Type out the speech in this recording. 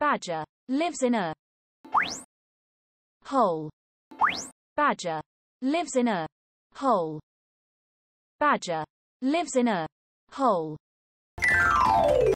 Badger lives in a hole. Badger lives in a hole. Badger lives in a hole.